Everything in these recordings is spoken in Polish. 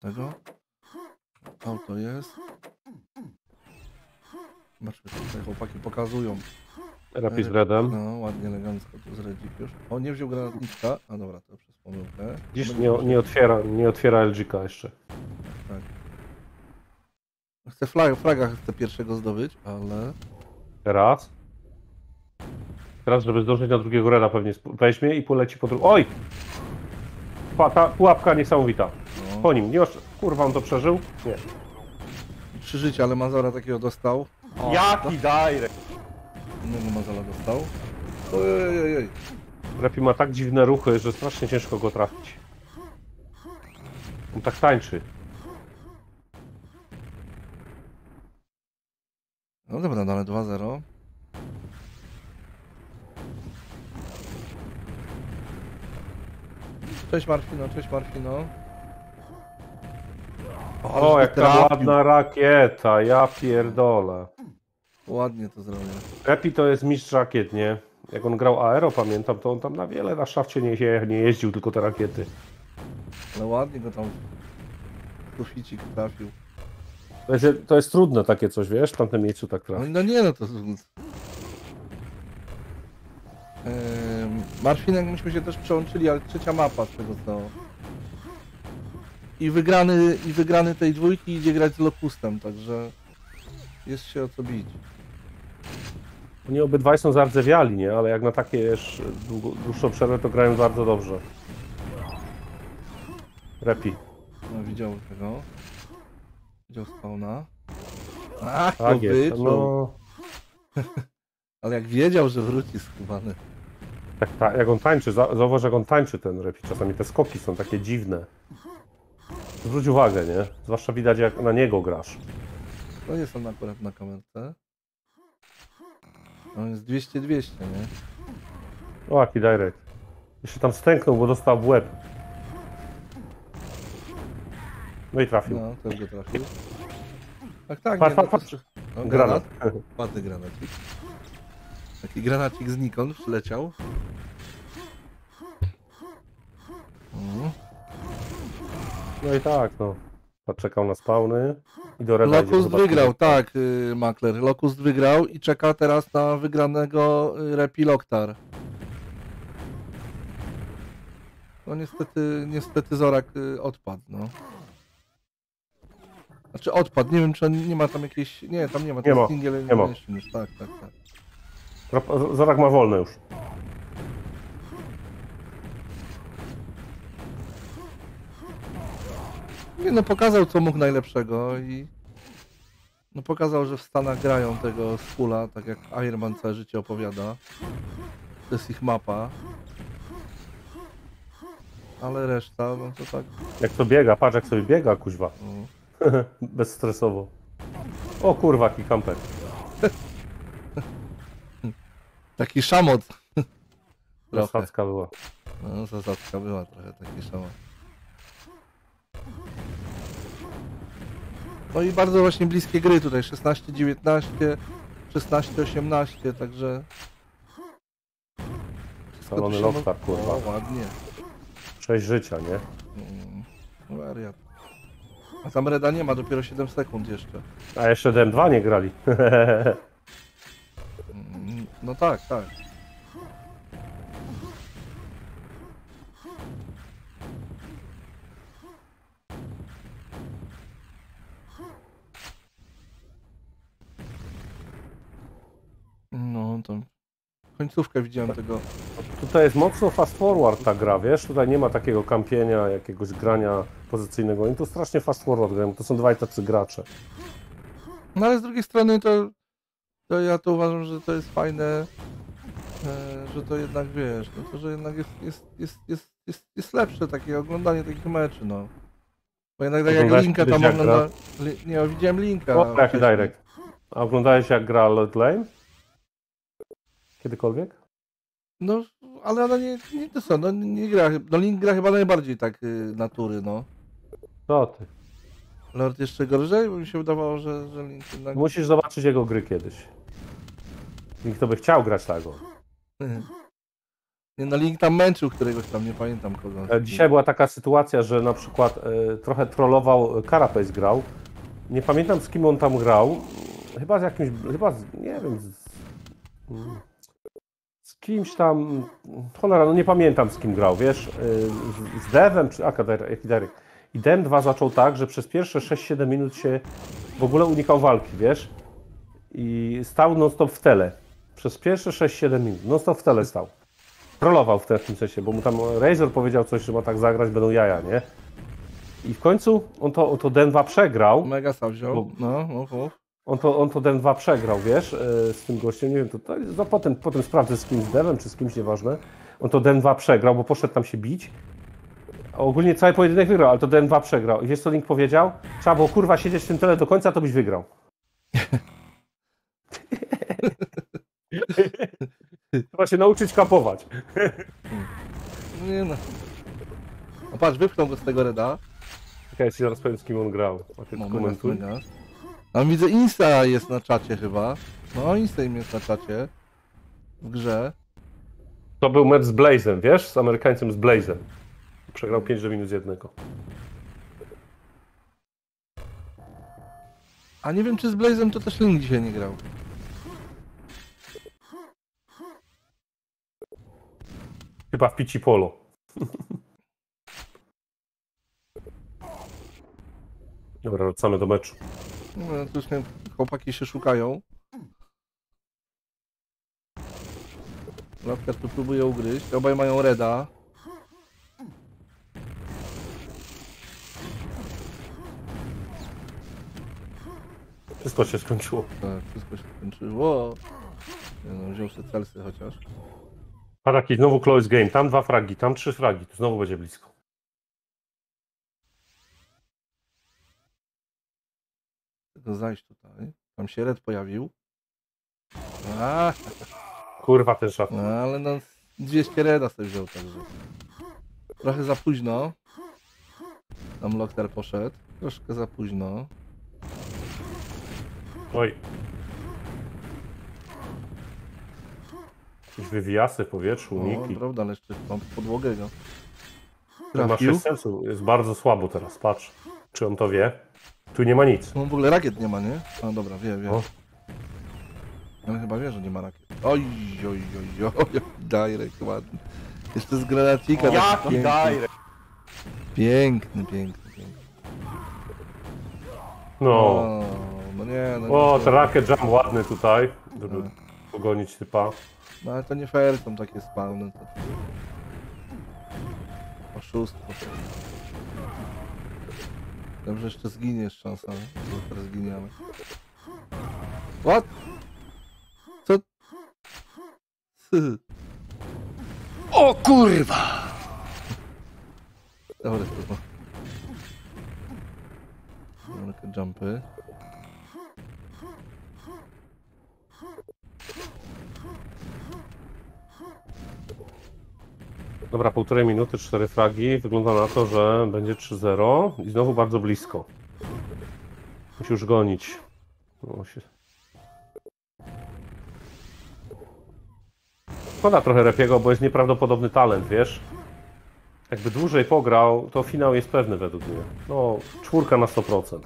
tego. Auto jest. Zobaczmy, co tutaj chłopaki pokazują. Rapi z Redem. No, ładnie, elegancko tu zredzik już. O, nie wziął granatniczka. A dobra, to przez pomyłkę. Dziś nie, nie otwiera, nie otwiera LGK jeszcze. Tak. Chcę flag, flaga chcę pierwszego zdobyć, ale... Teraz. Teraz, żeby zdążyć na drugiego Reda pewnie weźmie i poleci po drugi. Oj! Pa, ta pułapka niesamowita. Po nim. Nie osz... Kurwa, on to przeżył? Nie. trzy życia, ale Mazora takiego dostał. O, Jaki direct! Innego Mazora dostał. Ojej, ojej, ojej. Rapi ma tak dziwne ruchy, że strasznie ciężko go trafić. On tak tańczy. No dobra, ale 2-0. Cześć Marfino, cześć Marfino. O, żeś jaka ładna rakieta, ja pierdolę. Ładnie to zrobił. Rapi to jest mistrz rakiet, nie? Jak on grał Aero, pamiętam, to on tam na wiele na szafcie nie, je- nie jeździł, tylko te rakiety. Ale ładnie go tam suficik trafił. To jest, to jest trudne takie coś, wiesz, w tamtym miejscu tak No, trafić. no nie no to... Marfinek myśmy się też przełączyli, ale trzecia mapa z tego co... I wygrany, I wygrany tej dwójki idzie grać z Locustem, także... Jest się o co bić. Oni obydwaj są zardzewiali, nie? Ale jak na takie wiesz, długo, dłuższą przerwę, to grają bardzo dobrze. Repi. No widział tego. Widział spawna. Ach, to Tak jest. wyczuł. No, Ale jak wiedział, że wróci skubany. tak, tak, jak on tańczy, za- zauważ jak on tańczy ten Repi. Czasami te skoki są takie dziwne. Zwróć uwagę, nie? Zwłaszcza widać jak na niego grasz. To jest on akurat na kamerce. On jest 200-200, nie? O, jaki direct. Jeszcze tam stęknął, bo dostał w łeb. No i trafił. No, też go trafił. Tak, tak, Patrz, nie, patrz, patrz. No, Granat. Ładny granacik. Taki granacik znikąd przyleciał. No i tak, no. Czekał na spawny. I do Reda zobaczymy. wygrał, tak, yy, Makler. Locust wygrał i czeka teraz na wygranego y, Repi Loktar. No niestety, niestety Zorak y, odpadł, no. Znaczy odpadł, nie wiem czy on nie ma tam jakiejś, nie, tam nie ma, to Nie jest ma, single nie ma. elimination już, tak, tak, tak. Zor- Zorak ma wolne już. Nie no, pokazał co mógł najlepszego i no pokazał, że w Stanach grają tego Skula, tak jak Ironman całe życie opowiada. To jest ich mapa. Ale reszta, no to tak. Jak to biega, patrz jak sobie biega, kuźwa. No. Bezstresowo. O kurwa, jaki kamper. Taki szamot. Zasadzka była. No, zasadzka była trochę taki szamot. No i bardzo właśnie bliskie gry tutaj, 16-19, 16-18, także... Lockstar, mo- kurwa. O, ładnie. Sześć życia, nie? Mm, Wariat. A tam Reda nie ma, dopiero 7 sekund jeszcze. A jeszcze DM2 nie grali. Mm, No tak, tak. To końcówkę widziałem tego. Tutaj jest mocno fast forward ta gra, wiesz? Tutaj nie ma takiego kampienia, jakiegoś grania pozycyjnego. Oni tu strasznie fast forward grają. To są dwaj tacy gracze. No ale z drugiej strony to, to ja to uważam, że to jest fajne, e, że to jednak wiesz, no to że jednak jest, jest, jest, jest, jest, jest lepsze takie oglądanie takich meczy, no. Bo jednak tak jak Linka tam ogląda... Li, nie, widziałem Linka. O, wcześniej. direct. A oglądałeś jak gra Lord Lane? Kiedykolwiek? No, ale ona nie, nie to co, no nie gra, no Link gra chyba najbardziej tak y, natury, no. Co ty? Lord jeszcze gorzej, bo mi się wydawało, że, że Link jednak... Musisz zobaczyć jego gry kiedyś. Nikt to by chciał grać tak. o. Nie, no Link tam męczył któregoś tam, nie pamiętam kogo. E, Dzisiaj była taka sytuacja, że na przykład e, trochę trollował, e, Carapace grał. Nie pamiętam z kim on tam grał. Chyba z jakimś, chyba z, nie wiem, z kimś tam, cholera, no nie pamiętam z kim grał, wiesz, e, z, Devem, czy aka, Derek, jaki Derek. I Dem 2 zaczął tak, że przez pierwsze 6-7 minut się w ogóle unikał walki, wiesz. I stał non-stop w tele. Przez pierwsze 6-7 minut, non-stop w tele stał. Trollował w takim sensie, bo mu tam Razor powiedział coś, że ma tak zagrać, będą jaja, nie? I w końcu on to, on to Den 2 przegrał. Mega sam wziął. Bo- No, mów, mów. On to, on to Den 2 przegrał, wiesz, e, z tym gościem. Nie wiem, to, to no, potem, potem sprawdzę z kimś, z Devem czy z kimś, nieważne. On to Den 2 przegrał, bo poszedł tam się bić. A ogólnie cały pojedynek wygrał, ale to Den 2 przegrał. I wiesz co Link powiedział? Trzeba było kurwa siedzieć w tym tele do końca, to byś wygrał. Trzeba się nauczyć kapować. No Nie no. No patrz, wypchnął go z tego reda. Czekaj, ja ci zaraz powiem z kim on grał. A ty komentuj. mega. Tam widzę Insta jest na czacie chyba. No, Insta im jest na czacie. W grze. To był mecz z Blazem, wiesz? Z Amerykańcem z Blazem. Przegrał 5 do minus 1. A nie wiem, czy z Blazem to też Link dzisiaj nie grał. Chyba w Pici Polo. Dobra, wracamy do meczu. No, już nie, chłopaki się szukają. Lawka tu próbuje ugryźć. Obaj mają reda. Wszystko się skończyło. Tak, wszystko się skończyło. Nie No, wziął sobie celsy chociaż. Paraki, znowu close game. Tam dwa fragi, tam trzy fragi. Tu znowu będzie blisko. Tylko zajść tutaj. Tam się red pojawił. A, Kurwa, ten szaf. no, ale no 200 reda sobie wziął także. Trochę za późno. Tam Loktar poszedł. Troszkę za późno. Oj. Jakieś wywijasy w powietrzu, No, uniki. prawda, ale jeszcze mam podłogę go. To ma Trafił. 6 sensu. Jest bardzo słabo teraz. Patrz. Czy on to wie? Tu nie ma nic. No w ogóle rakiet nie ma, nie? A dobra, wie, wie. O. Ale chyba wie, że nie ma rakiet. Oj, oj, oj, oj, oj, direct ładny. Jeszcze z granacika. taki piękny. Piękny, piękny, piękny. No. O, no nie, no O, nie, ten racket jump ładny tutaj, żeby Tak. pogonić typa. No ale to nie fair są takie spawny. To... Oszustwo. Dobrze, jeszcze zginiesz szansa, że teraz zginiemy. What? Co? O kurwa! Dobra, Dobra, te jumpy. Dobra, półtorej minuty, cztery fragi. Wygląda na to, że będzie 3-0 i znowu bardzo blisko. Musi już gonić. No. Szkoda trochę Repiego, bo jest nieprawdopodobny talent, wiesz? Jakby dłużej pograł, to finał jest pewny według mnie. No, czwórka na 100%.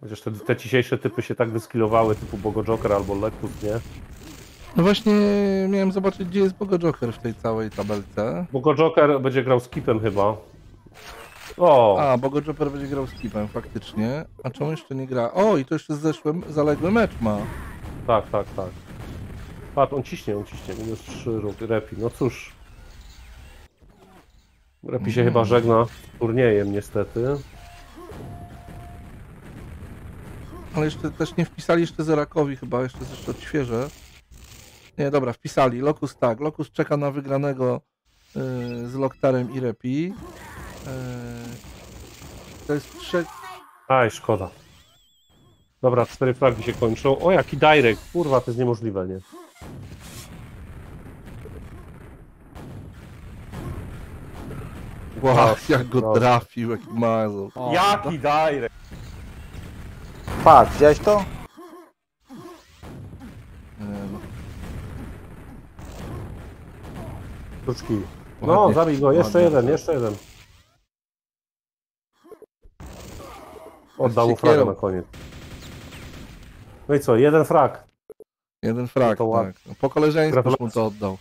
Chociaż te, te dzisiejsze typy się tak wyskilowały, typu Bogo Joker albo Lekus, nie? No właśnie miałem zobaczyć, gdzie jest Bogo Joker w tej całej tabelce. Bogo Joker będzie grał z Kipem chyba. O! A, Bogo Joker będzie grał z Kipem, faktycznie. A czemu jeszcze nie gra? O, i to jeszcze z zeszłym zaległy mecz ma. Tak, tak, tak. Patrz, on ciśnie, on ciśnie. Minus 3 ruch, Repi. No cóż. Repi się chyba żegna z turniejem niestety. Ale jeszcze też nie wpisali jeszcze Zerakowi chyba, jeszcze jeszcze odświeżę. Nie, dobra, wpisali. Lokus tak, Lokus czeka na wygranego yy, z Loktarem i Repi. Yy, to jest trzeci... Aj, szkoda. Dobra, cztery fragi się kończą. O, jaki direct. Kurwa, to jest niemożliwe, nie? Wow, jak go trafił, jaki mazł. Jaki direct? Patrz, widziałeś to? Nie, no. Kruczki. No, zabij go, jeszcze Ładnie. jeden, jeszcze jeden. Oddał mu na koniec. No i co, jeden frag. Jeden frag, To tak. Po koleżeńsku już mu to oddał.